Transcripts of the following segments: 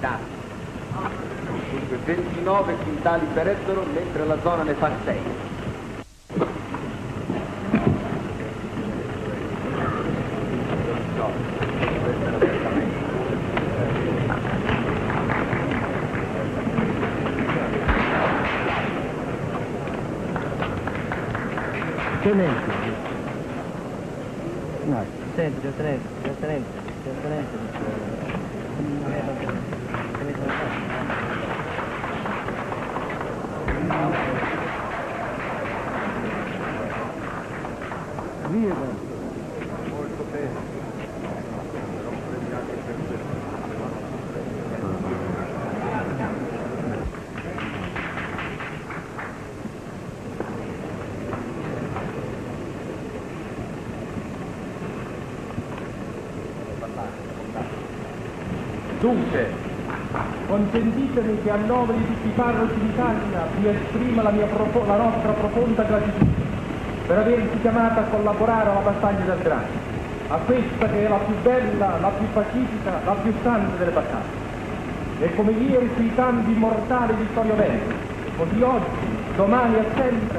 dati. Dunque 29 quintali per ettaro, mentre la zona ne fa 6. Tenente. No, Senti, tenente, tenente, tenente. liga Dunque, consentitemi che a nome di tutti i parroci d'Italia vi esprima la, propo- la nostra profonda gratitudine per averci chiamata a collaborare alla battaglia del Grano, a questa che è la più bella, la più pacifica, la più santa delle battaglie. E come ieri sui campi immortali di Vittorio Veneto, così oggi, domani e sempre,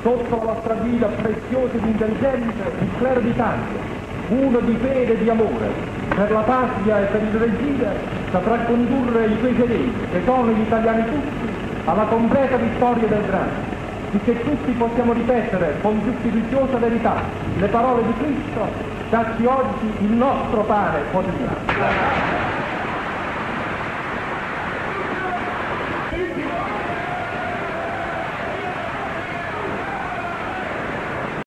sotto la vostra guida preziosa ed intelligente, il clero d'Italia, uno di fede e di amore, per la patria e per il regime, saprà condurre i suoi fedeli, che sono gli italiani tutti, alla completa vittoria del Grano, che tutti possiamo ripetere con più fiduciosa verità le parole di Cristo, dacci oggi il nostro pane quotidiano.